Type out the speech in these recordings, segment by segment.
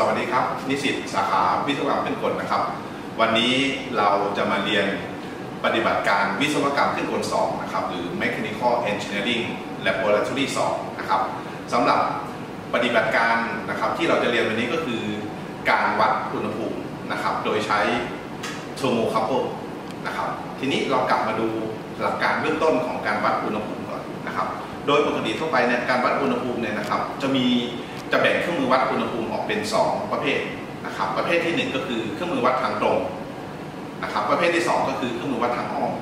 สวัสดีครับ นิสิตสาขาวิศวกรรมเครื่องกลนะครับ วันนี้เราจะมาเรียนปฏิบัติการวิศวกรรมเครื่องกล2นะครับหรือ Mechanical Engineering Laboratory 2นะครับสำหรับปฏิบัติการนะครับที่เราจะเรียนวันนี้ก็คือการวัดอุณหภูมินะครับ โดยใช้ thermocouple นะครับ ทีนี้เรากลับมาดูหลักการเบื้องต้นของการวัดอุณหภูมิก่อนนะครับ โดยปกติทั่วไปเนี่ยการวัดอุณหภูมิเนี่ยนะครับ จะมี จะแบ่งเครื่องมือวัดอุณหภูมิออกเป็น 2 ประเภทนะครับประเภทที่ 1 ก็คือเครื่องมือวัดทางตรงนะครับประเภทที่ 2 ก็คือเครื่องมือวัดทางอ้อม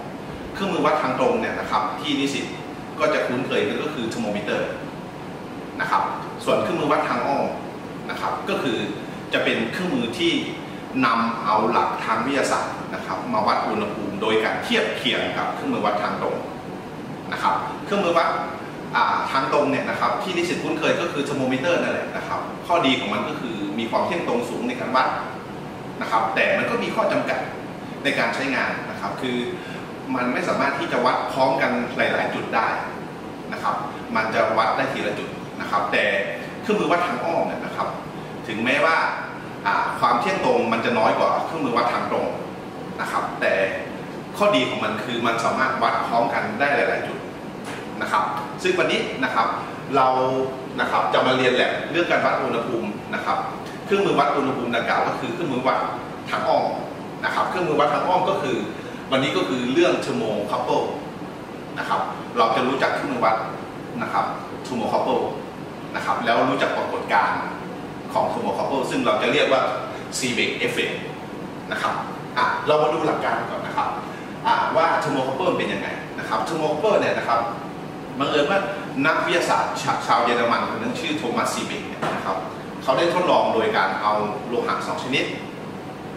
เครื่องมือวัดทางตรงเนี่ยนะครับที่นิสิตก็จะคุ้นเคยกันก็คือเทอร์โมมิเตอร์นะครับส่วนเครื่องมือวัดทางอ้อมนะครับก็คือจะเป็นเครื่องมือที่นำเอาหลักทางวิทยาศาสตร์นะครับมาวัดอุณหภูมิโดยการเทียบเคียงกับเครื่องมือวัดทางตรงนะครับเครื่องมือวัด ทางตรงเนี่ยนะครับที่นิสิตคุ้นเคยก็คือเทอร์โมมิเตอร์นั่นแหละนะครับ ข้อดีของมันก็คือมีความเที่ยงตรงสูงในการวัดนะครับ แต่มันก็มีข้อจำกัดในการใช้งานนะครับ คือมันไม่สามารถที่จะวัดพร้อมกันหลาย ๆ จุดได้นะครับ มันจะวัดได้ทีละจุดนะครับ แต่เครื่องมือวัดทางอ้อมเนี่ยนะครับ ถึงแม้ว่าความเที่ยงตรงมันจะน้อยกว่าเครื่องมือวัดทางตรงนะครับ แต่ข้อดีของมันคือมันสามารถวัดพร้อมกันได้หลาย ๆ จุด นะครับ ซึ่งวันนี้นะครับเรานะครับจะมาเรียนแหละเรื่องการวัดอุณหภูมินะครับ เครื่องมือวัดอุณหภูมิดังกล่าวก็คือเครื่องมือวัดทางอ้อมนะครับ เครื่องมือวัดทางอ้อมก็คือ วันนี้ก็คือเรื่อง thermocouple นะครับ เราจะรู้จักเครื่องมือวัดนะครับ thermocouple นะครับแล้วรู้จักปรากฏการณ์ของ thermocouple ซึ่งเราจะเรียกว่า Seebeck effect นะครับอะเรามาดูหลักการก่อนนะครับว่า thermocouple เป็นยังไงนะครับ thermocouple เนี่ยนะครับ บังเอิญว่านักวิทยาศาสตร์ชาวเยอรมันคนนึงชื่อ Thomas Seebeck นะครับเขาได้ทดลองโดยการเอาโลหะสองชนิด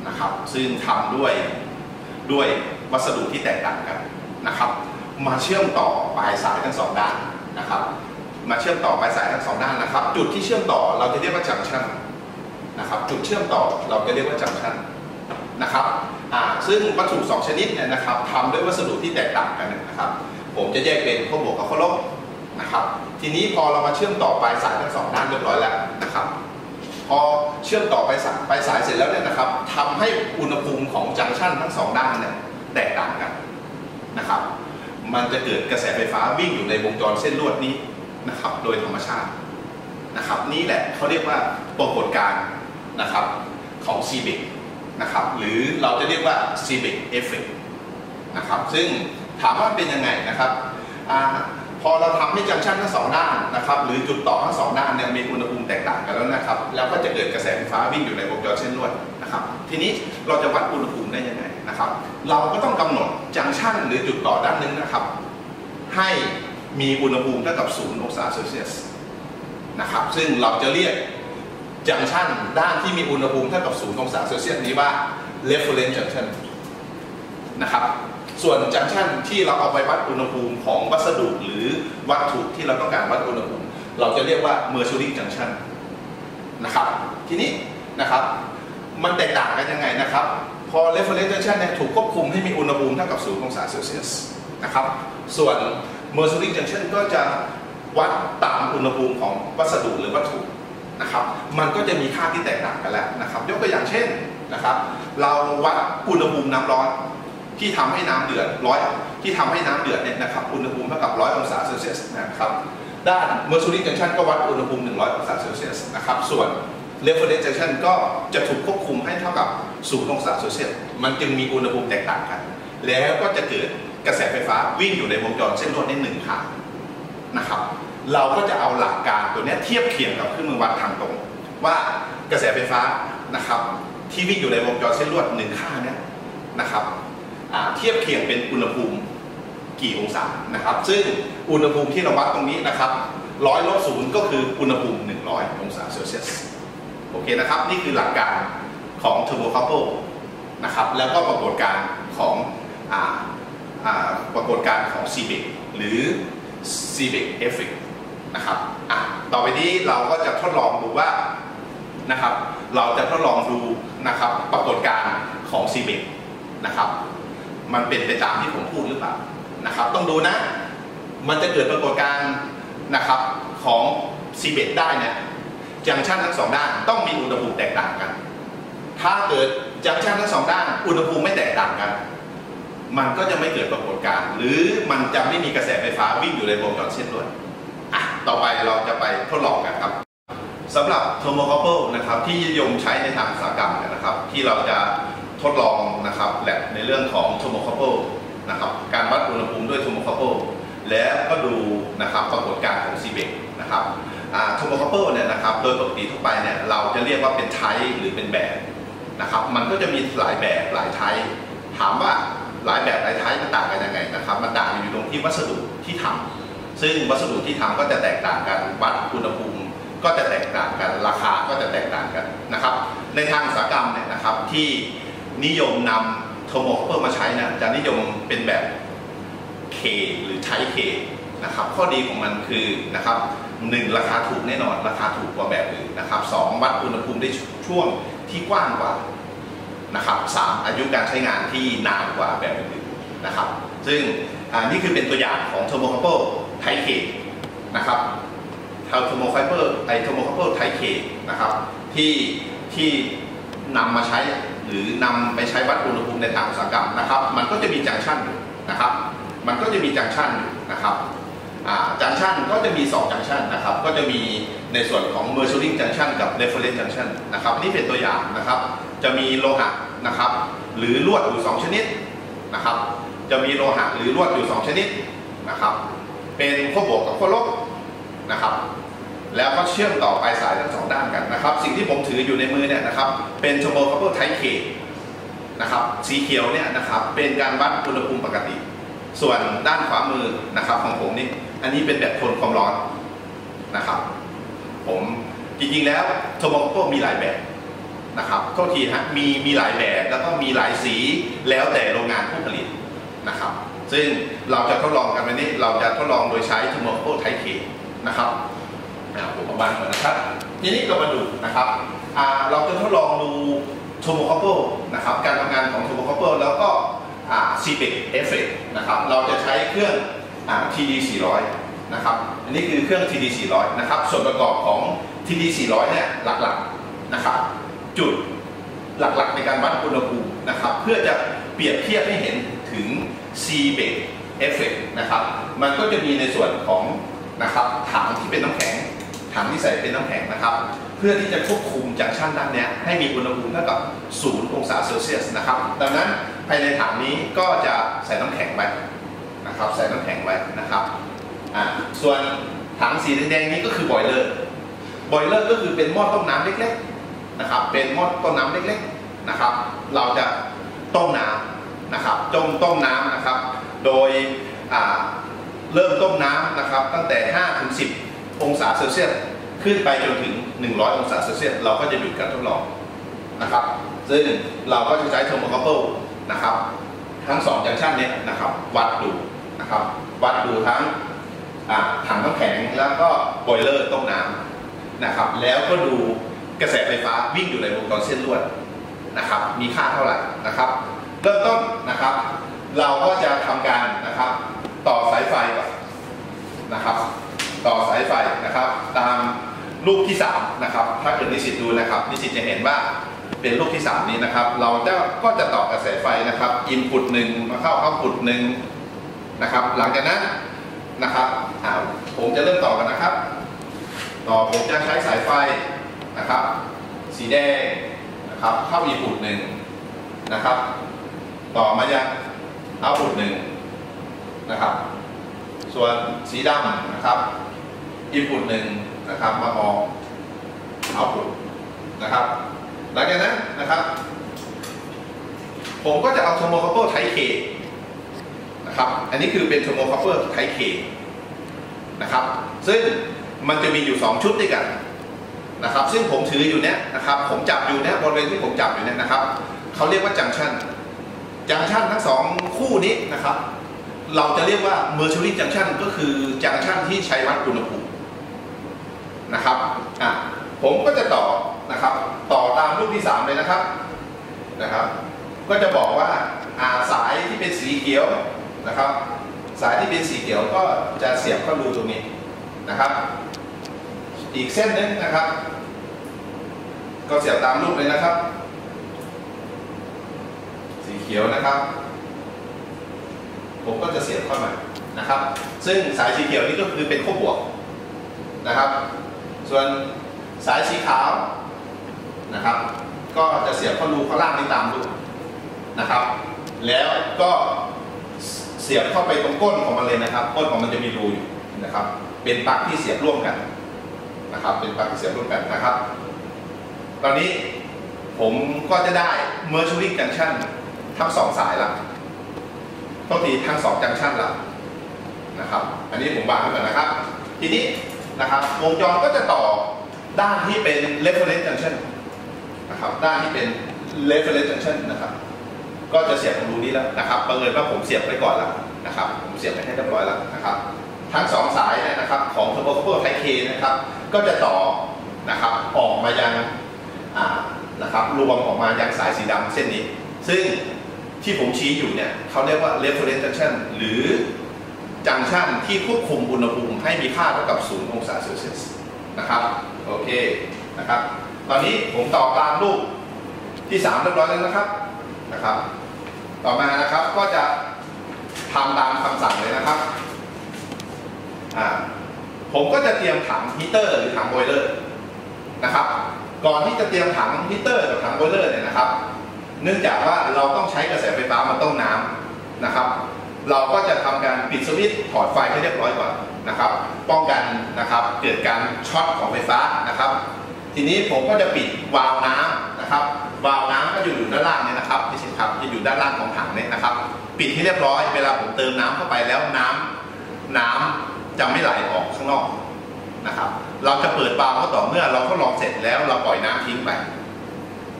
นะครับซึ่งทำด้วยด้วยวัสดุที่แตกต่างกันนะครับมาเชื่อมต่อปลายสายทั้งสองด้านนะครับมาเชื่อมต่อปลายสายทั้งสองด้านนะครับ จุดที่เชื่อมต่อเราจะเรียกว่าจังชันนะครับจุดเชื่อมต่อเราจะเรียกว่าจังชันนะครับซึ่งวัตถุสองชนิดเนี่ยนะครับทำด้วยวัสดุที่แตกต่างกันนะครับ ผมจะแยกเป็นข้อบวกกับข้อลบนะครับ ทีนี้พอเรามาเชื่อมต่อปลายสายทั้งสองด้านเรียบร้อยแล้วนะครับ พอเชื่อมต่อปลายสายปลายสายเสร็จแล้วเนี่ยนะครับทำให้อุณหภูมิของจังชันทั้งสองด้านเนี่ยแตกต่างกันนะครับ มันจะเกิดกระแสไฟฟ้าวิ่งอยู่ในวงจรเส้นลวดนี้นะครับ โดยธรรมชาตินะครับ นี่แหละเขาเรียกว่าปรากฏการณ์นะครับของ Seebeck นะครับ หรือเราจะเรียกว่า Seebeck effect นะครับ ซึ่ง ถามว่าเป็นยังไงนะครับอ่ะพอเราทำให้ junction ทั้งสองด้านนะครับ หรือจุดต่อทั้งสองด้านเนี่ยมีอุณหภูมิแตกต่างกันแล้วนะครับ แล้วก็จะเกิดกระแสไฟฟ้าวิ่งอยู่ในวงจรเส้นลวดนะครับ ทีนี้เราจะวัดอุณหภูมิได้ยังไงนะครับ เราก็ต้องกำหนดจังชันหรือจุดต่อด้านนึงนะครับ ให้มีอุณหภูมิเท่ากับ0องศาเซลเซียสนะครับ ซึ่งเราจะเรียกจังชันด้านที่มีอุณหภูมิเท่ากับ0องศาเซลเซียสนี้ว่า reference junction นะครับ ส่วนจังชันที่เราเอาไปวัดอุณหภูมิของวัสดุหรือวัตถุที่เราต้องการวัดอุณหภูมิ เราจะเรียกว่า measuring junction นะครับ ทีนี้นะครับ มันแตกต่างกันยังไงนะครับ พอ reference junction เนี่ยถูกควบคุมให้มีอุณหภูมิเท่ากับ0องศาเซลเซียสนะครับ ส่วน measuring junction ก็จะวัดตามอุณหภูมิของวัสดุหรือวัตถุนะครับ มันก็จะมีค่าที่แตกต่างกันแล้วนะครับ ยกตัวอย่างเช่นนะครับ เราวัดอุณหภูมิน้ำร้อน ที่ทำให้น้ำเดือดร้อยที่ทำให้น้ำเดือดเนี่ยนะครับอุณหภูมิเท่ากับร้อยองศาเซลเซียสนะครับด้าน measuring junction ก็วัดอุณหภูมิ 100 องศาเซลเซียสนะครับส่วน reference junction ก็จะถูกควบคุมให้เท่ากับ 0 องศาเซลเซียสมันจึงมีอุณหภูมิแตกต่างกัน แล้วก็จะเกิดกระแสไฟฟ้าวิ่งอยู่ในวงจรเส้นลวดในหนึ่งทางนะครับเราก็จะเอาหลักการตัวนี้เทียบเคียงกับเครื่องมือวัดทางตรง ว่ากระแสไฟฟ้านะครับที่วิ่งอยู่ในวงจรเส้นลวดหนึ่งข้างนี้นะครับ เทียบเคียงเป็นอุณหภูมิกี่องศานะครับ ซึ่งอุณหภูมิที่เราวัดตรงนี้นะครับร้อยลบศูนย์ก็คืออุณหภูมิ 100 องศาเซลเซียสโอเคนะครับ นี่คือหลักการของ thermocouple นะครับ แล้วก็ปรากฏการณ์ของปรากฏการณ์ของ Seebeck หรือ Seebeck effect นะครับต่อไปนี้เราก็จะทดลองดูว่านะครับ เราจะทดลองดูนะครับ ปรากฏการณ์ของซีเบกนะครับ มันเป็นไปตามที่ผมพูดหรือเปล่านะครับ ต้องดูนะ มันจะเกิดปรากฏการณ์นะครับของซีเบตได้เนะจังชันทั้งสองด้านต้องมีอุณหภูมิแตกต่างกัน ถ้าเกิดจังชันทั้งสองด้าน อุณหภูมิไม่แตกต่างกัน มันก็จะไม่เกิดปรากฏการณ์หรือมันจะไม่มีกระแสไฟฟ้าวิ่งอยู่ในวงจรเส้นลวดอะต่อไปเราจะไปทดลองกันครับสำหรับ thermocouple นะครับที่นิยมใช้ในทางอุตสาหกรรมนะครับ ที่เราจะ ทดลองนะครับแลบในเรื่องของ thermocouple นะครับการวัดอุณหภูมิด้วย thermocouple แล้วก็ดูนะครับปรากฏการณ์ของ Seebeck นะครับ thermocouple เนี่ยนะครับโดยปกติทั่วไปเนี่ยเราจะเรียกว่าเป็น type หรือเป็นแบบนะครับมันก็จะมีหลายแบบหลาย type ถามว่าหลายแบบหลาย type มันต่างกันยังไงนะครับมันต่างอยู่ตรงที่วัสดุที่ทำซึ่งวัสดุที่ทำก็จะแตกต่างกันวัดอุณหภูมิก็จะแตกต่างกันราคาก็จะแตกต่างกันนะครับในทางอุตสาหกรรมเนี่ยนะครับที่ นิยมนำ thermocouple มาใช้นะจะนิยมเป็นแบบ K หรือ Type K นะครับข้อดีของมันคือนะครับหนึ่งราคาถูกแน่นอนราคาถูกกว่าแบบอื่นนะครับสองวัดอุณหภูมิได้ช่วงที่กว้างกว่านะครับสามอายุการใช้งานที่นานกว่าแบบอื่นนะครับ ซึ่งนี่คือเป็นตัวอย่างของ thermocouple type K นะครับเทาเทอร์โมไฟเบอร์ไอ thermocouple type K นะครับที่ที่นำมาใช้ หรือนำไปใช้วัดอุณหภูมิในทางอุตสาหกรรมนะครับ มันก็จะมี junction อยู่นะครับ มันก็จะมี junction อยู่นะครับ junction ก็จะมี 2 junction นะครับ ก็จะมีในส่วนของ measuring junction กับ reference junction นะครับนี่เป็นตัวอย่างนะครับ จะมีโลหะนะครับ หรือลวดอยู่ 2 ชนิดนะครับ จะมีโลหะหรือลวดอยู่ 2 ชนิดนะครับ เป็นขั้วบวกกับขั้วลบนะครับ แล้วก็เชื่อมต่อปลายสายทั้งสองด้านกันนะครับ สิ่งที่ผมถืออยู่ในมือเนี่ยนะครับ เป็น thermocouple type K นะครับ สีเขียวเนี่ยนะครับ เป็นการวัดอุณหภูมิปกติ ส่วนด้านขวามือนะครับของผมนี่ อันนี้เป็นแบบทนความร้อนนะครับ ผมจริงๆแล้ว thermocouple มีหลายแบบนะครับโทษทีฮะ มีมีหลายแบบแล้วก็มีหลายสีแล้วแต่โรงงานผู้ผลิตนะครับ ซึ่งเราจะทดลองกันวันนี้ เราจะทดลองโดยใช้ thermocouple type K นะครับ ผมประมาณก่อนนะครับ ทีนี้ก็มาดูนะครับเราจะทดลองดู thermocouple นะครับ การทำงานของ thermocouple แล้วก็ Seebeck effect นะครับ เราจะใช้เครื่อง TD 400นะครับ อันนี้คือเครื่อง TD 400นะครับ ส่วนประกอบของ TD 400เนี่ยหลักๆนะครับ จุดหลักๆในการวัดอุณหภูมินะครับ เพื่อจะเปรียบเทียบให้เห็นถึง c b a k effect นะครับ มันก็จะมีในส่วนของนะครับถังที่เป็นน้ำแข็ง ถังที่ใส่เป็นน้ำแข็งนะครับ เพื่อที่จะควบคุมจังชั่นด้านนี้ให้มีอุณหภูมิเท่ากับ0องศาเซลเซียสนะครับ ดังนั้นภายในถังนี้ก็จะใส่น้ำแข็งไว้นะครับ ใส่น้ำแข็งไว้นะครับอ่าส่วนถังสีแดงนี้ก็คือบอยเลอร์บอยเลอร์ก็คือเป็นหม้อต้มน้ำเล็กๆนะครับ เป็นหม้อต้มน้ำเล็กๆนะครับ เราจะต้มน้ำนะครับต้มต้มน้ำนะครับ โดยเริ่มต้มน้ำนะครับ ตั้งแต่5ถึง10 องศาเซลเซียสขึ้นไปจนถึง 100 องศาเซลเซียสเราก็จะหยุดการทดลองนะครับ ซึ่งเราก็จะใช้ thermocouple นะครับ ทั้ง 2 junction นี้นะครับวัดดูนะครับวัดดูทั้งถังน้ำแข็งแล้วก็ boiler ต้มน้ำนะครับ แล้วก็ดูกระแสไฟฟ้าวิ่งอยู่ในวงจรเส้นลวดนะครับ มีค่าเท่าไหร่นะครับเริ่มต้นนะครับ เราก็จะทำการนะครับ ต่อสายไฟก่อนนะครับ ต่อสายไฟนะครับ ตามลูกที่3นะครับถ้าเกิดนิสิตดูนะครับนิสิตจะเห็นว่าเป็นลูกที่ 3 นี้นะครับ เราจะก็จะต่อกระแสไฟนะครับอินพุตหนึ่งมาเข้าเข้าพุตหนึ่งนะครับ หลังจากนั้นนะครับผมจะเริ่มต่อกันนะครับ ต่อผมจะใช้สายไฟนะครับ สีแดงนะครับ เข้าอินพุตหนึ่งนะครับ ต่อมายังเอาพุตหนึ่งนะครับ ส่วนสีดำนะครับ input หนึ่งนะครับมาออก output นะครับ หลังจากนั้นนะครับ ผมก็จะเอา thermocouple type K นะครับ อันนี้คือเป็น thermocouple type K นะครับ ซึ่งมันจะมีอยู่ 2 ชุดด้วยกันนะครับ ซึ่งผมถืออยู่เนี้ยนะครับ ผมจับอยู่เนี้ยบริเวณที่ผมจับอยู่เนี้ยนะครับเขาเรียกว่าจังชันจังชันทั้งสองคู่นี้นะครับ เราจะเรียกว่า mercury junction ก็คือจังชันที่ใช้วัดอุณหภูมินะครับอะผมก็จะต่อนะครับ ต่อตามรูปที่ 3 เลยนะครับนะครับ ก็จะบอกว่าอาสายที่เป็นสีเขียวนะครับ สายที่เป็นสีเขียวก็จะเสียบเข้ารูตรงนี้นะครับ อีกเส้นนึงนะครับ ก็เสียบตามรูปเลยนะครับ สีเขียวนะครับ ผมก็จะเสียบเข้ามานะครับ ซึ่งสายสีเขียวนี่ก็คือเป็นขั้วบวกนะครับ ส่วนสายสีขาวนะครับ ก็จะเสียบเข้ารูข้างล่างนี้ตามรูนะครับ แล้วก็เสียบเข้าไปตรงก้นของมันเลยนะครับ ก้นของมันจะมีรูอยู่นะครับ เป็นปลั๊กที่เสียบร่วมกันนะครับ เป็นปลั๊กที่เสียบร่วมกันนะครับ ตอนนี้ผมก็จะได้ mercury junction ทั้งสองสายละ โทษทีทั้งสองจังชันละนะครับ อันนี้ผมวางไว้ก่อนนะครับ ทีนี้นะครับวงจรก็จะต่อด้านที่เป็น reference junction นะครับด้านที่เป็น reference junction นะครับ ก็จะเสียบตรงรูนี้แล้วนะครับบังเอิญว่าผมเสียบไปก่อนแล้วนะครับ ผมเสียบไปให้เรียบร้อยแล้วนะครับ ทั้งสองสายเนี่ยนะครับของ turbo couple type K นะครับ ก็จะต่อนะครับออกมายังนะครับรวมออกมายังสายสีดำเส้นนี้ ซึ่ง ที่ผมชี้อยู่เนี่ยเขาเรียกว่า reference junction หรือจังชันที่ควบคุมอุณหภูมิให้มีค่าเท่ากับ0องศาเซลเซียสนะครับโอเคนะครับตอนนี้ผมต่อตามรูปที่3เรียบร้อยแล้วนะครับนะครับ ต่อมานะครับก็จะทำตามคำสั่งเลยนะครับอ่าผมก็จะเตรียมถังฮีเตอร์หรือถังบอยเลอร์นะครับ ก่อนที่จะเตรียมถังฮีเตอร์กับถังบอยเลอร์เนี่ยนะครับ เนื่องจากว่าเราต้องใช้กระแสไฟฟ้ามาต้มน้ำนะครับ เราก็จะทำการปิดสวิตช์ถอดไฟให้เรียบร้อยก่อนนะครับ ป้องกันนะครับเกิดการช็อตของไฟฟ้านะครับ ทีนี้ผมก็จะปิดวาล์วน้ำนะครับ วาล์วน้ำก็อยู่ด้านล่างเนี่ยนะครับนี่สิครับจะอยู่ด้านล่างของถังเนี่ยนะครับ ปิดให้เรียบร้อยเวลาผมเติมน้ำเข้าไปแล้วน้ำน้ำจะไม่ไหลออกข้างนอกนะครับ เราจะเปิดวาล์วก็ต่อเมื่อเราทดลองเสร็จแล้วเราปล่อยน้ำทิ้งไป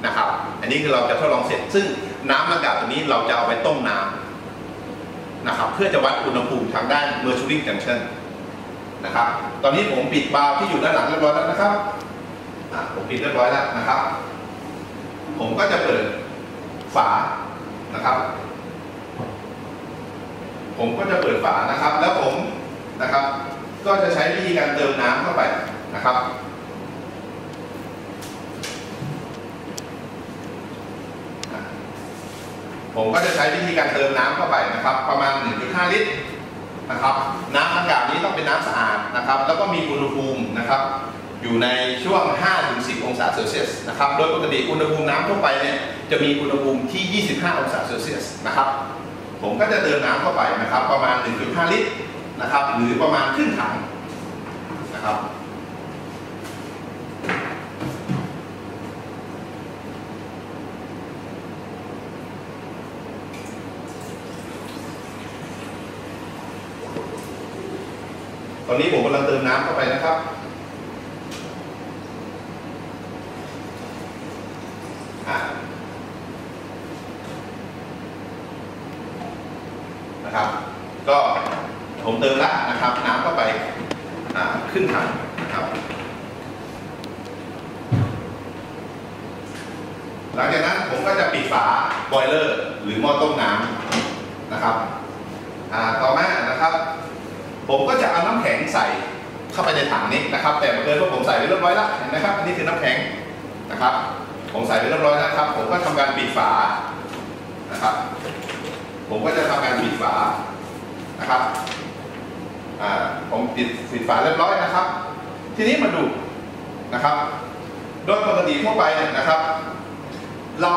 นะครับ อันนี้คือเราจะทดลองเสร็จ ซึ่งน้ำระดับตัวนี้เราจะเอาไปต้มน้ำนะครับ เพื่อจะวัดอุณหภูมิทางด้าน mercury junction นนะครับ ตอนนี้ผมปิดวาล์วที่อยู่ด้านหลังเรียบร้อยแล้วนะครับอะผมปิดเรียบร้อยแล้วนะครับ ผมก็จะเปิดฝานะครับ ผมก็จะเปิดฝานะครับ แล้วผมนะครับ ก็จะใช้วิธีการเติมน้ำเข้าไปนะครับ ผมก็จะใช้วิธีการเติมน้ำเข้าไปนะครับ ประมาณ 1.5 ลิตรนะครับ น้ำอากาศนี้ต้องเป็นน้ำสะอาดนะครับ แล้วก็มีอุณหภูมินะครับอยู่ในช่วง 5-10 องศาเซลเซียสนะครับ โดยปกติอุณหภูมิน้ำทั่วไปเนี่ยจะมีอุณหภูมิที่ 25 องศาเซลเซียสนะครับ ผมก็จะเติมน้ำเข้าไปนะครับ ประมาณ 1.5 ลิตรนะครับ หรือประมาณครึ่งถังนะครับ ตอนนี้ผมกำลังเติมน้ำเข้าไปนะครับ นะครับ ก็ผมเติมแล้วนะครับ น้ำเข้าไปขึ้นถังนะครับ หลังจากนั้นผมก็จะปิดฝาบอยเลอร์ หรือหม้อต้มน้ำนะครับต่อมา ผมก็จะเอาน้ำแข็งใส่เข้าไปในถังนี้นะครับ แต่บังเอิญว่าผมใส่ไปเรียบร้อยแล้วเห็นไหมครับอันนี้คือน้ำแข็งนะครับ ผมใส่ไปเรียบร้อยแล้วครับ ผมก็ทำการปิดฝานะครับ ผมก็จะทำการปิดฝานะครับผมปิดปิดฝาเรียบร้อยนะครับ ทีนี้มาดูนะครับ โดยปกติทั่วไปนะครับ เรา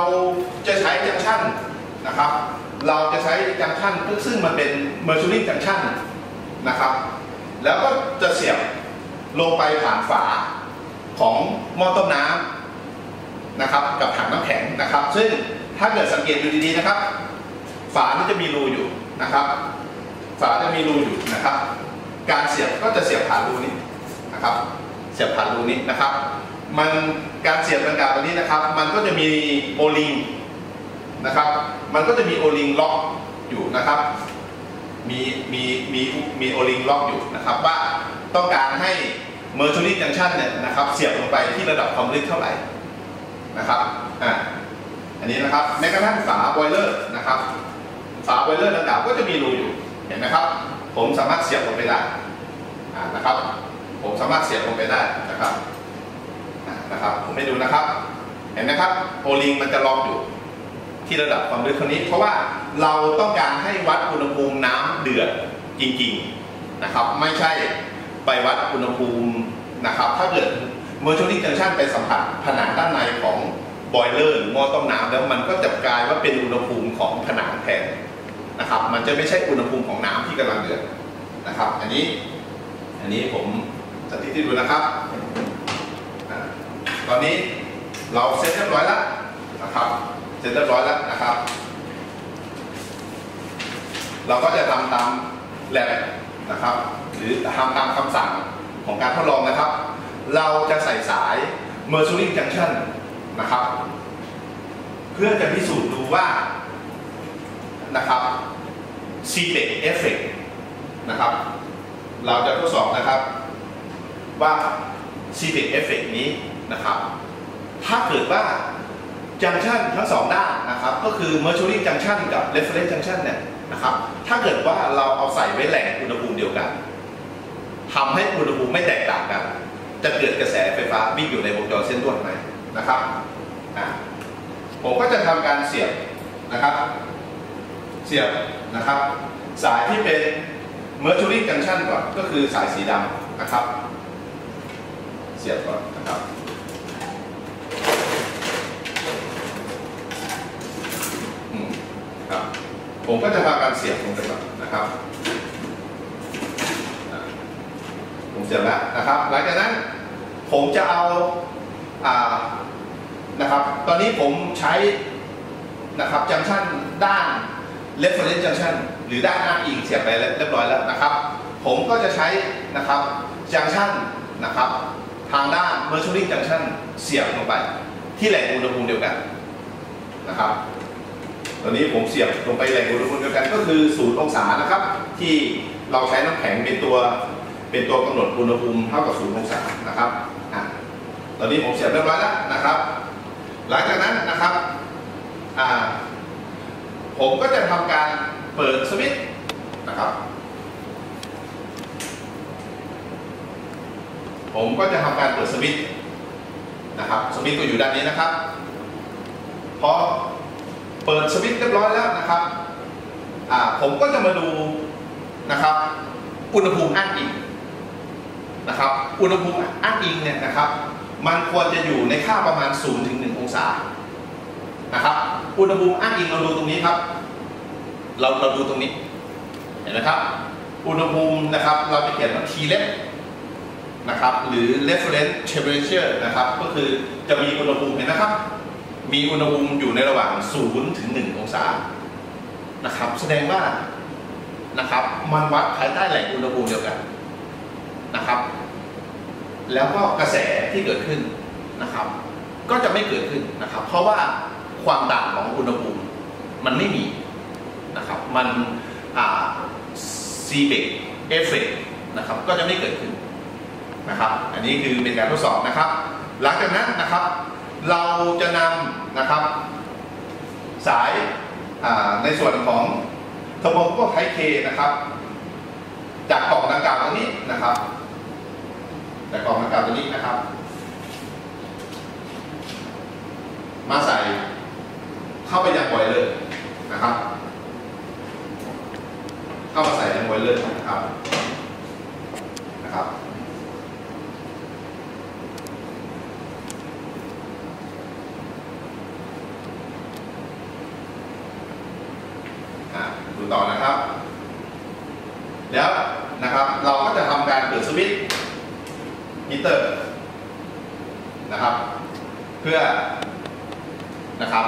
จะใช้จังชั่นนะครับ เราจะใช้จังชั่นซึ่งมันเป็น mercury junction น นะครับ แล้วก็จะเสียบลงไปผ่านฝาของหม้อต้มน้ำนะครับ กับถังน้ำแข็งนะครับ ซึ่งถ้าเกิดสังเกตดูดีๆนะครับ ฝานี่จะมีรูอยู่นะครับ ฝาจะมีรูอยู่นะครับ การเสียบก็จะเสียบผ่านรูนี้นะครับ เสียบผ่านรูนี้นะครับ มันการเสียบดังกล่าวตัวนี้นะครับ มันก็จะมี O-ring นะครับ มันก็จะมี O-ring ล็อกอยู่นะครับ มีมีมีมี O-ring ล็อกอยู่นะครับว่าต้องการให้ measuring junction เนี่ยนะครับเสียบลงไปที่ระดับความลึกเท่าไหร่นะครับอ่าอันนี้นะครับแม้กระทั่งฝาบอยเลอร์นะครับฝาบอยเลอร์ดังกล่าวก็จะมีรูอยู่เห็นไหมครับ ผมสามารถเสียบลงไปได้อ่านะครับ ผมสามารถเสียบลงไปได้นะครับนะครับ ผมให้ดูนะครับ เห็นไหมครับโอลิงมันจะล็อกอยู่ ที่ระดับความลึกเท่านี้ เพราะว่าเราต้องการให้วัดอุณหภูมิน้ำเดือดจริงๆนะครับ ไม่ใช่ไปวัดอุณหภูมินะครับ ถ้าเกิด mercury junction ไปสัมผัสผนังด้านในของบอยเลอร์หรือม้อต้มน้ำแล้วมันก็จะกลายว่าเป็นอุณหภูมิของผนังแทนนะครับ มันจะไม่ใช่อุณหภูมิของน้ำที่กำลังเดือดนะครับ อันนี้อันนี้ผมสถิติดูนะครับ ตอนนี้เราเซ็ตเรียบร้อยแล้วนะครับ เสร็จเรียบร้อยแล้วนะครับ เราก็จะทำตามแลบนะครับ หรือทำตามคำสั่งของการทดลองนะครับ เราจะใส่สาย Mercury Junction นะครับ เพื่อจะพิสูจน์ดูว่านะครับ c b e c Effect นะครับ เราจะทดสอบนะครับว่า c b e c Effect นี้นะครับ ถ้าเกิดว่า จังชันทั้งสองด้านนะครับก็คือ Mercury Junction กับ Reference Junction เนี่ยนะครับถ้าเกิดว่าเราเอาใส่ไว้แหล่งอุณหภูมิเดียวกันทำให้อุณหภูมิไม่แตกต่างกัน จะเกิดกระแสไฟฟ้าวิ่งอยู่ในวงจรเส้นลวดไหมนะครับผมก็จะทำการเสียบนะครับ เสียบนะครับ สายที่เป็น Mercury Junction ก่อนก็คือสายสีดำนะครับ เสียบก่อนนะครับ อืมครับ ผมก็จะทำการเสียบลงไปก่อนนะครับผมเสียบแล้วนะครับ หลังจากนั้นผมจะเอาอ่านะครับ ตอนนี้ผมใช้นะครับจังชันด้าน reference junction หรือด้านอ้างอิงเสียบไปเรียบร้อยแล้วนะครับ ผมก็จะใช้นะครับจังชันนะครับ ทางด้าน mercury junction เสียบลงไป ที่แหล่งอุณหภูมิเดียวกันนะครับ ตอนนี้ผมเสียบลงไปแหล่งอุณหภูมิเดียวกันก็คือศูนย์องศานะครับ ที่เราใช้น้ำแข็งเป็นตัวเป็นตัวกำหนดอุณหภูมิเท่ากับศูนย์องศานะครับอะตอนนี้ผมเสียบเรียบร้อยแล้วนะครับ หลังจากนั้นนะครับอ่าผมก็จะทำการเปิดสวิตช์นะครับ ผมก็จะทำการเปิดสวิตช์นะครับ สวิตช์ก็อยู่ด้านนี้นะครับพอ เปิดสวิตช์เรียบร้อยแล้วนะครับผมก็จะมาดูนะครับ อุณหภูมิอ้างอิงนะครับ อุณหภูมิอ้างอิงเนี่ยนะครับ มันควรจะอยู่ในค่าประมาณ0ถึง1องศานะครับ อุณหภูมิอ้างอิงเราดูตรงนี้ครับ เราเราดูตรงนี้ เห็นไหมครับ อุณหภูมินะครับ เราจะเขียนว่า T left นะครับ หรือ reference temperature นะครับ ก็คือจะมีอุณหภูมิเห็นนะครับ มีอุณหภูมิอยู่ในระหว่าง 0 ถึง 1 องศานะครับ แสดงว่านะครับมันวัดภายใต้แหล่งอุณหภูมิเดียวกันนะครับ แล้วก็กระแสที่เกิดขึ้นนะครับ ก็จะไม่เกิดขึ้นนะครับ เพราะว่าความต่างของอุณหภูมิมันไม่มีนะครับ มันอ่าซีเบกเอฟเฟกนะครับ ก็จะไม่เกิดขึ้นนะครับ อันนี้คือเป็นการทดสอบนะครับ หลังจากนั้นนะครับ เราจะนำ นะครับ สายในส่วนของทบพวกไทเคนะครับ จากกล่องดังกล่าวตรงนี้นะครับ จากกล่องดังกล่าวตรงนี้นะครับ มาใส่เข้าไปยังบอยเลอร์นะครับเข้ามาใส่ยังบอยเลอร์นะครับนะครับ ดู ต่อนะครับ แล้วนะครับเราก็จะทำการเปิดสวิตช์ฮีเตอร์นะครับ เพื่อนะครับ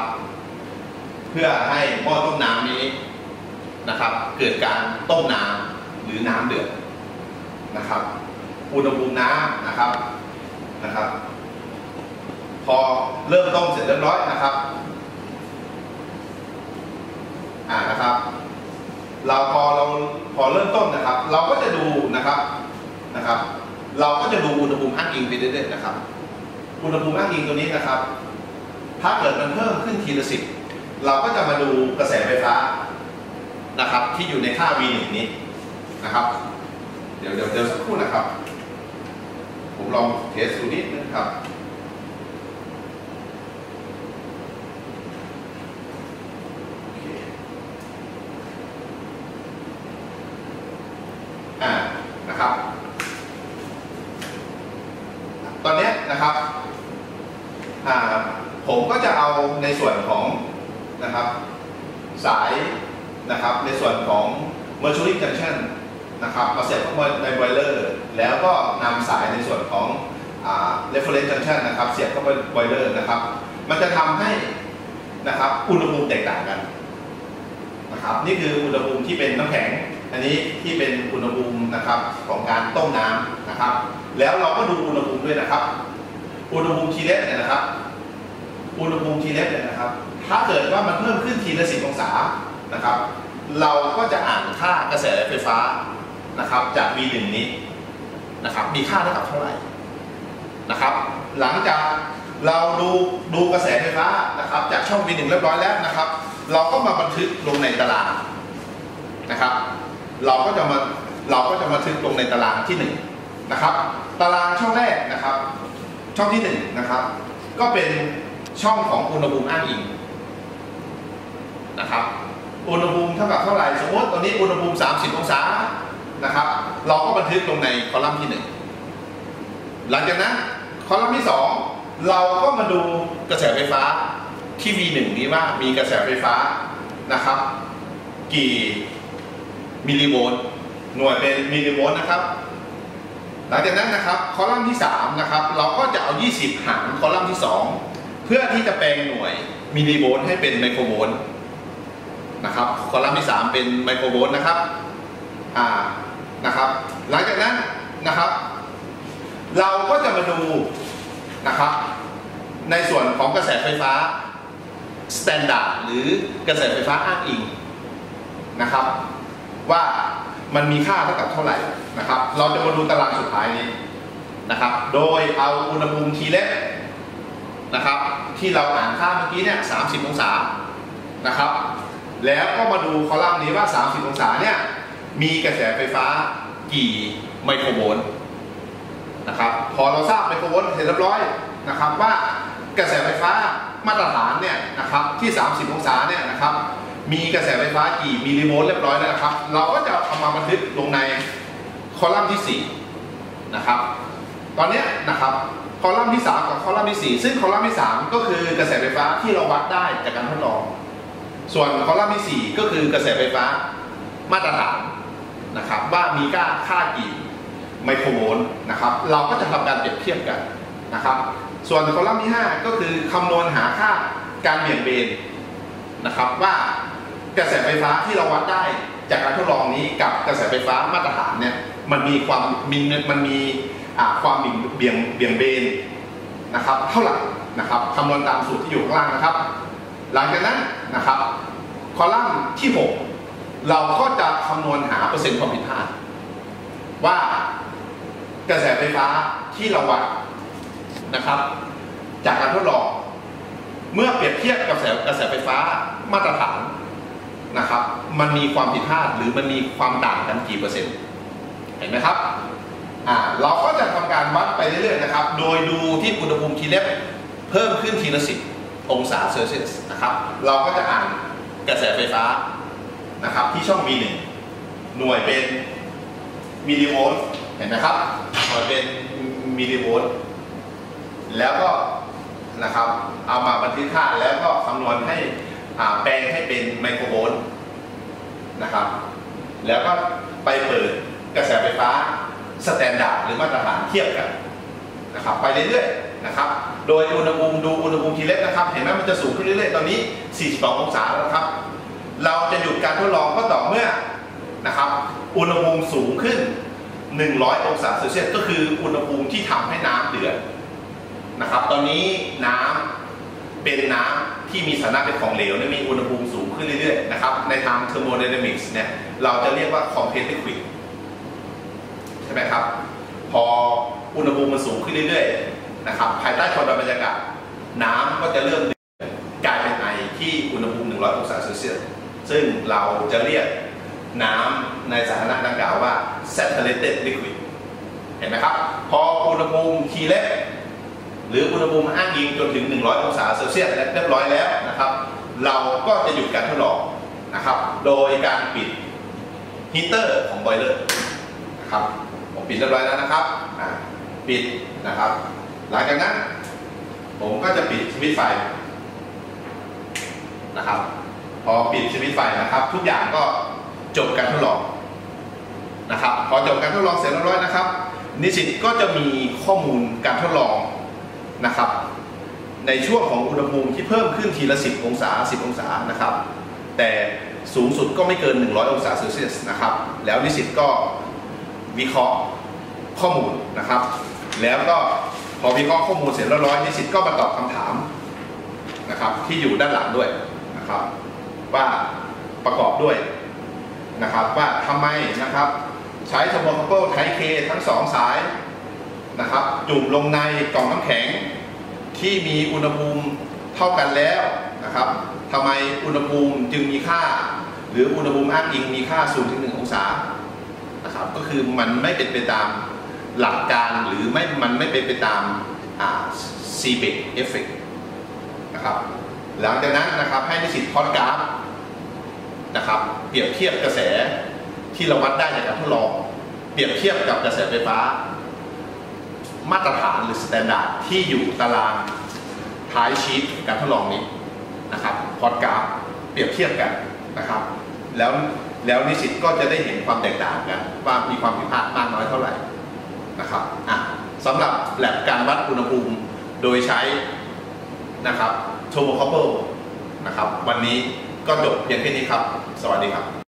เพื่อให้หม้อต้มน้ำนี้นะครับ เกิดการต้มน้ำหรือน้ำเดือดนะครับ อุณหภูมิน้ำนะครับนะครับ พอเริ่มต้มเสร็จเรียบร้อยนะครับ อ่านะครับ เราพอเราพอเริ่มต้นนะครับ เราก็จะดูนะครับนะครับ เราก็จะดูอุณหภูมิอ้างอิงไปเรื่อยๆนะครับอุณหภูมิอ้างอิงตัวนี้นะครับ ถ้าเกิดมันเพิ่มขึ้นทีละสิบเราก็จะมาดูกระแสไฟฟ้านะครับ ที่อยู่ในค่า V1 นี้นะครับ เดี๋ยวเดี๋ยวเดี๋ยวสักครู่นะครับ ผมลองเทสดูนิดนึงครับ นะครับ ตอนนี้นะครับผมก็จะเอาในส่วนของนะครับสายนะครับในส่วนของ mercury junction นะครับมาเสียบเข้ามาในไวเลอร์แล้วก็นำสายในส่วนของ reference junction นะครับเสียบเข้าไปไวเลอร์นะครับ มันจะทำให้นะครับอุณหภูมิแตกต่างกันนะครับนี่คืออุณหภูมิที่เป็นน้ำแข็ง อันนี้ที่เป็นอุณหภูมินะครับของการต้มน้ำนะครับ แล้วเราก็ดูอุณหภูมิด้วยนะครับ อุณหภูมิทีเล็กเนี่ยนะครับ อุณหภูมิทีเล็กเนี่ยนะครับ ถ้าเกิดว่ามันเพิ่มขึ้นทีละสิบองศานะครับ เราก็จะอ่านค่ากระแสไฟฟ้านะครับ จาก V1 นี้นะครับ มีค่าเท่ากับเท่าไหร่นะครับ หลังจากเราดูดูกระแสไฟฟ้านะครับ จากช่อง V1 เรียบร้อยแล้วนะครับ เราก็มาบันทึกลงในตารางนะครับ เราก็จะมาเราก็จะมาบันทึกลงในตารางที่1นะครับตารางช่องแรกนะครับ ช่องที่1นะครับ ก็เป็นช่องของอุณหภูมิอ้างอิงนะครับอุณหภูมิเท่ากับเท่าไหร่สมมติตอนนี้อุณหภูมิ 30 องศานะครับ เราก็บันทึกลงในคอลัมน์ที่ 1 หลังจากนั้นคอลัมน์ที่ 2 เราก็มาดูกระแสไฟฟ้าที่ V1 นี้ว่ามีกระแสไฟฟ้านะครับ กี่ มิลลิโวลต์หน่วยเป็นมิลลิโวลต์นะครับ หลังจากนั้นนะครับคอลัมน์ที่3นะครับเราก็จะเอา 20 หารคอลัมน์ที่ 2 เพื่อที่จะแปลงหน่วยมิลลิโวลต์ให้เป็นไมโครโวลต์นะครับคอลัมน์ที่ 3 เป็นไมโครโวลต์นะครับอ่านะครับ หลังจากนั้นนะครับ เราก็จะมาดูนะครับ ในส่วนของกระแสไฟฟ้า standard หรือกระแสไฟฟ้าอ้างอิงนะครับ ว่ามันมีค่าเท่ากับเท่าไหร่นะครับ เราจะมาดูตารางสุดท้ายนี้นะครับ โดยเอาอุณหภูมิ t เล็กนะครับ ที่เราอ่านค่าเมื่อกี้เนี่ย 30 องศานะครับ แล้วก็มาดูคอลัมน์นี้ว่า 30 องศาเนี่ยมีกระแสไฟฟ้ากี่ไมโครโวลต์นะครับ พอเราทราบไมโครโวลต์เสร็จเรียบร้อยนะครับว่ากระแสไฟฟ้ามาตรฐานเนี่ยนะครับที่ 30 องศาเนี่ยนะครับ มีกระแสไฟฟ้ากี่มิลลิโวลต์เรียบร้อยแล้วนะครับ เราก็จะเอามาบันทึกลงในคอลัมน์ที่4นะครับ ตอนนี้นะครับคอลัมน์ที่ 3 กับคอลัมน์ที่ 4 ซึ่งคอลัมน์ที่ 3 ก็คือกระแสไฟฟ้าที่เราวัดได้จากการทดลอง ส่วนคอลัมน์ที่ 4 ก็คือกระแสไฟฟ้ามาตรฐานนะครับว่ามีค่าค่ากี่ไมโครโวลต์นะครับ เราก็จะทำการเปรียบเทียบกันนะครับ ส่วนคอลัมน์ที่ 5 ก็คือคำนวณหาค่าการเบี่ยงเบนนะครับว่า กระแสไฟฟ้าที่เราวัดได้จากการทดลองนี้กับกระแสไฟฟ้ามาตรฐานเนี่ยมันมีความมีมันมีความเบี่ยงเบี่ยงเบนนะครับเท่าไหร่นะครับคำนวณตามสูตรที่อยู่ข้างล่างนะครับ หลังจากนั้นนะครับคอลัมน์ที่ 6 เราก็จะคำนวณหาเปอร์เซ็นต์ความผิดพลาดว่ากระแสไฟฟ้าที่เราวัดนะครับ จากการทดลอง เมื่อเปรียบเทียบกับกระแสกระแสไฟฟ้ามาตรฐาน นะครับ มันมีความผิดพลาดหรือมันมีความต่างกันกี่เปอร์เซ็นต์เห็นไหมครับอ่าเราก็จะทำการวัดไปเรื่อยๆนะครับ โดยดูที่อุณหภูมิ t เล็กเพิ่มขึ้นทีละสิบองศาเซลเซียสนะครับ เราก็จะอ่านกระแสไฟฟ้านะครับที่ช่อง V1 หน่วยเป็นมิลลิโวลต์เห็นไหมครับหน่วยเป็นมิลลิโวลต์แล้วก็นะครับเอามาบันทึกค่าแล้วก็คำนวณให้ แปลงให้เป็นไมโครโวลต์นะครับ แล้วก็ไปเปิดกระแสไฟฟ้า standard หรือมาตรฐานเทียบกันนะครับไปเรื่อยๆนะครับ โดยอุณหภูมิดูอุณหภูมิ t เล็กนะครับ เห็นไหมมันจะสูงขึ้นเรื่อยๆ ตอนนี้ 42 องศาแล้วนะครับ เราจะหยุดการทดลองก็ต่อเมื่อนะครับ อุณหภูมิสูงขึ้น 100 องศาเซลเซียสก็คืออุณหภูมิที่ทำให้น้ำเดือดนะครับ ตอนนี้น้ำเป็นน้ำ ที่มีสถานะเป็นของเหลวและมีอุณหภูมิสูงขึ้นเรื่อยๆนะครับในทาง thermodynamics เนี่ยเราจะเรียกว่า compressed liquid ใช่ไหมครับ พออุณหภูมิมันสูงขึ้นเรื่อยๆนะครับภายใต้ความดันบรรยากาศน้ำก็จะเริ่มเดือดกลายเป็นไอที่อุณหภูมิ 100 องศาเซลเซียสซึ่งเราจะเรียกน้ำในสถานะดังกล่าวว่า saturated liquid เห็นไหมครับ พออุณหภูมิทีเล็ก หรืออุณหภูมิอ้างอิงจนถึง 100 องศาเซลเซียสเรียบร้อยแล้วนะครับ เราก็จะหยุดการทดลองนะครับ โดยการปิดฮีเตอร์ของบอยเลอร์นะครับผมปิดเรียบร้อยแล้วนะครับปิดนะครับ หลังจากนั้น ผมก็จะปิดสวิตช์ไฟนะครับ พอปิดสวิตช์ไฟนะครับ ทุกอย่างก็จบการทดลองนะครับ พอจบการทดลองเสร็จเรียบร้อยนะครับ นิสิตก็จะมีข้อมูลการทดลอง นะครับ ในช่วงของอุณหภูมิที่เพิ่มขึ้นทีละ 10 องศา 10 องศานะครับ แต่สูงสุดก็ไม่เกิน 100 องศาเซลเซียสนะครับ แล้วนิสิตก็วิเคราะห์ข้อมูลนะครับ แล้วก็พอวิเคราะห์ข้อมูลเสร็จเรียบร้อยนิสิตก็มาตอบคำถามนะครับ ที่อยู่ด้านหลังด้วยนะครับ ว่าประกอบด้วยนะครับว่าทำไมนะครับ ใช้ thermocouple type Kทั้งสองสาย นะครับจุ่มลงในกล่องน้ำแข็ง ที่มีอุณหภูมิเท่ากันแล้วนะครับทำไมอุณหภูมิจึงมีค่า หรืออุณหภูมิอ้างอิงมีค่า0ถึง1องศานะครับก็คือมันไม่เป็นไปตามหลักการหรือไม่มันไม่เป็นไปตามอ่า c b e c effect นะครับหลังจากนั้นนะครับให้นิสิตพอดกราฟนะครับเปรียบเทียบกระแสที่เราวัดได้จากการทดลอง เปรียบเทียบกับกระแสไฟฟ้า มาตรฐานหรือ standard ที่อยู่ตารางท้ายชีตการทดลองนี้นะครับพอดกราฟเปรียบเทียบกันนะครับ แล้วแล้วนิสิตก็จะได้เห็นความแตกต่างกัน ว่ามีความผิดพลาดมากน้อยเท่าไหร่นะครับอะสำหรับแลบการวัดอุณหภูมิโดยใช้นะครับ thermocouple นะครับ วันนี้ก็จบเพียงแค่นี้ครับ สวัสดีครับ